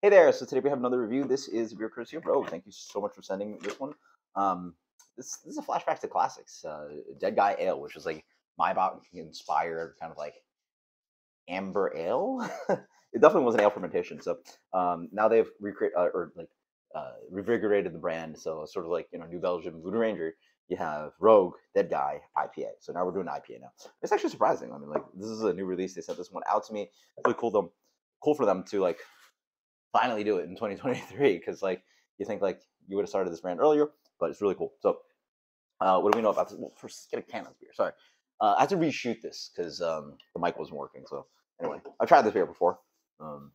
Hey there! So today we have another review. This is Beer Courtesy Rogue. Thank you so much for sending this one. Um, this, this is a flashback to classics. Uh, Dead Guy Ale, which was like Maibock inspired kind of like amber ale. it definitely was an ale fermentation. So um, now they've recreated uh, or like uh, revigorated the brand. So sort of like you know New Belgium Voodoo Ranger. You have Rogue, Dead Guy, IPA. So now we're doing IPA now. It's actually surprising. I mean, like this is a new release. They sent this one out to me. It's really cool them, cool for them to like finally do it in 2023 because like you think like you would have started this brand earlier, but it's really cool. So uh, what do we know about this? Well, first get a can of beer. Sorry, uh, I had to reshoot this because um, the mic wasn't working. So anyway, I've tried this beer before. Um,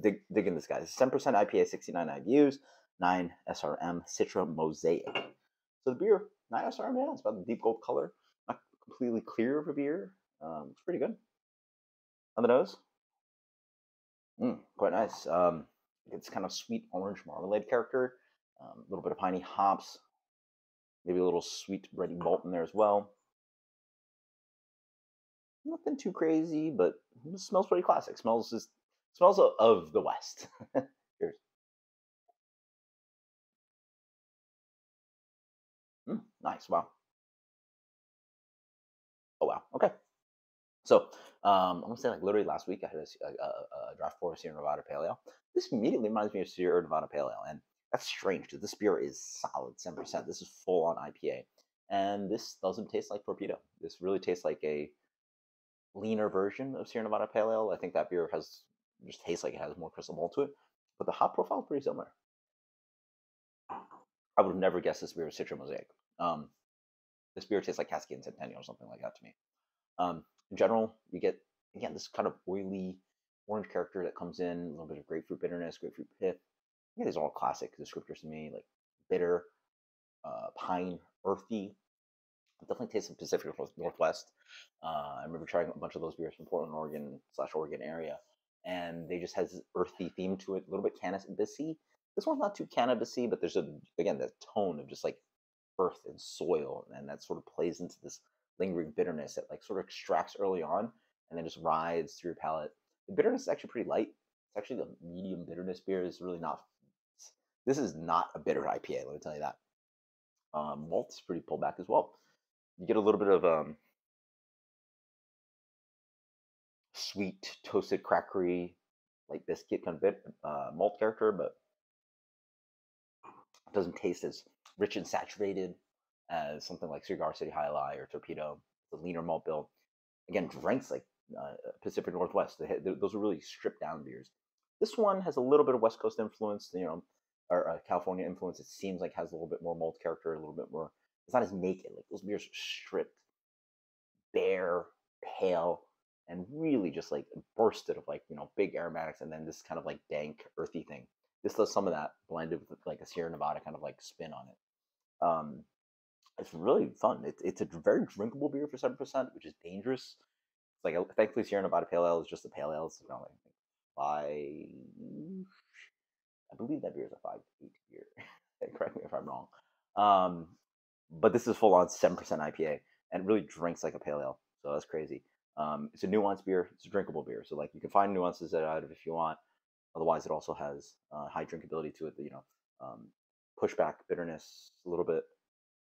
dig, dig in this guy. It's 10% IPA, 69 IBUs, 9 SRM, Citra Mosaic. So the beer, 9 SRM, yeah, it's about the deep gold color. Not completely clear of a beer. Um, it's pretty good. On the nose, Mm, quite nice. Um, it's kind of sweet orange marmalade character. Um, a little bit of piney hops. Maybe a little sweet bready malt in there as well. Nothing too crazy, but smells pretty classic. Smells just smells of, of the West. Cheers. Mm, nice. Wow. So um, I'm gonna say like literally last week I had a, a, a draft four Sierra Nevada Pale Ale. This immediately reminds me of Sierra Nevada Pale Ale, and that's strange because this beer is solid, seven percent. This is full on IPA, and this doesn't taste like torpedo. This really tastes like a leaner version of Sierra Nevada Pale Ale. I think that beer has just tastes like it has more crystal malt to it, but the hop profile is pretty similar. I would have never guessed this beer was Citra Mosaic. Um, this beer tastes like Cascade Centennial or something like that to me. Um, in general, you get again this kind of oily orange character that comes in, a little bit of grapefruit bitterness, grapefruit pith. Yeah, these are all classic descriptors to me, like bitter, uh, pine, earthy. It definitely tastes of Pacific Northwest. Uh, I remember trying a bunch of those beers from Portland, Oregon slash Oregon area, and they just has this earthy theme to it, a little bit cannabisy. This one's not too cannabisy, but there's a again that tone of just like earth and soil, and that sort of plays into this lingering bitterness that like sort of extracts early on and then just rides through your palate. The bitterness is actually pretty light. It's actually the medium bitterness beer is really not. This is not a bitter IPA. Let me tell you that. Um, malt's pretty pulled back as well. You get a little bit of um, sweet, toasted, crackery, like biscuit kind of bit uh, malt character, but it doesn't taste as rich and saturated as something like Cigar City Jai Alai or Torpedo, the leaner malt bill. Again, drinks like uh, Pacific Northwest, they, they, those are really stripped down beers. This one has a little bit of West Coast influence, you know, or uh, California influence. It seems like has a little bit more malt character, a little bit more. It's not as naked. Like those beers are stripped, bare, pale, and really just like bursted of like you know big aromatics, and then this kind of like dank, earthy thing. This does some of that blended with like a Sierra Nevada kind of like spin on it. Um, it's really fun. It's it's a very drinkable beer for seven percent, which is dangerous. It's like thankfully Sierra Nevada Pale Ale is just a pale ale. It's know, like five. I believe that beer is a five eight beer. Correct me if I'm wrong. Um, but this is full on seven percent IPA and really drinks like a pale ale. So that's crazy. Um, it's a nuanced beer. It's a drinkable beer. So like you can find nuances out of if you want. Otherwise, it also has uh, high drinkability to it. You know, um, pushback, bitterness, a little bit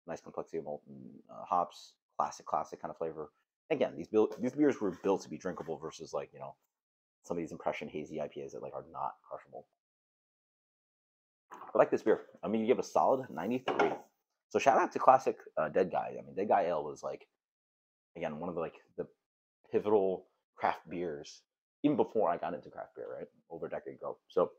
nice complexity of malt and uh, hops, classic, classic kind of flavor. Again, these these beers were built to be drinkable versus like you know some of these impression hazy IPAs that like are not crushable. I like this beer. I mean, you give a solid 93. So shout out to classic uh, Dead Guy. I mean, Dead Guy Ale was like again one of the like the pivotal craft beers even before I got into craft beer, right? Over a decade ago. So it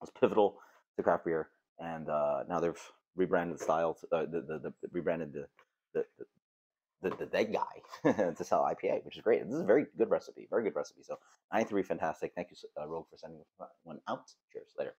was pivotal to craft beer, and uh, now they've rebranded the style, uh, the, the, the, rebranded the the, the, the, the dead guy to sell IPA, which is great. This is a very good recipe, very good recipe. So 93, fantastic. Thank you, uh, Rogue, for sending one out. Cheers. Later.